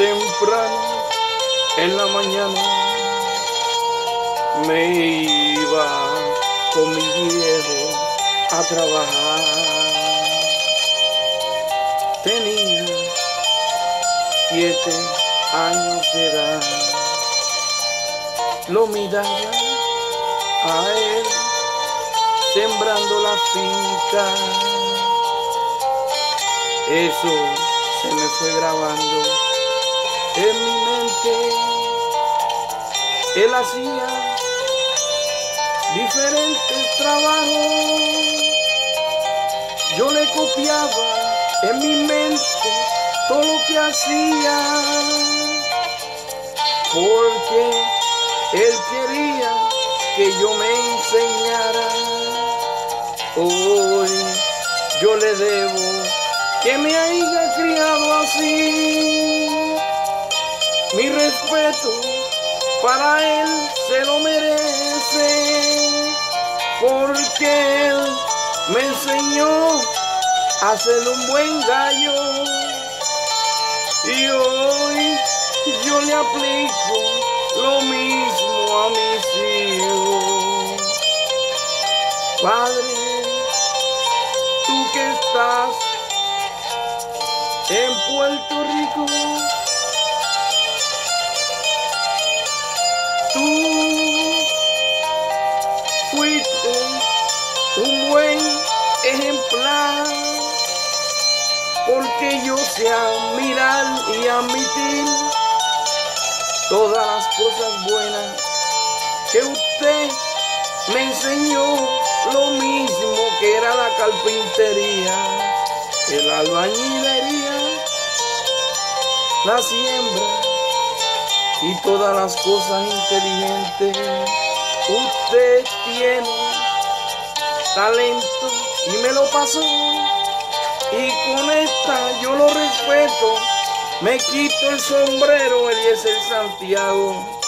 temprano en la mañana me iba con mi viejo a trabajar. Tenía siete años de edad. Lo miraba a él sembrando la finca. Eso se me fue grabando en mi mente. Él hacía diferentes trabajos. Yo le copiaba en mi mente todo lo que hacía, porque él quería que yo me enseñara. Hoy yo le debo que me haya criado así. Mi respeto para él se lo merece, porque él me enseñó a ser un buen gallo. Y hoy yo le aplico lo mismo a mis hijos. Padre, tú que estás en Puerto Rico, fuiste un buen ejemplar, porque yo sé mirar y admitir todas las cosas buenas que usted me enseñó, lo mismo que era la carpintería, la albañilería, la siembra y todas las cosas inteligentes. Usted tiene talento y me lo pasó. Y con esta yo lo respeto. Me quito el sombrero, el Santiago.